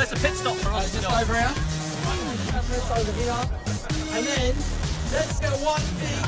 Where's the pit stop for us? Just over here. That's over here. And then let's get one thing.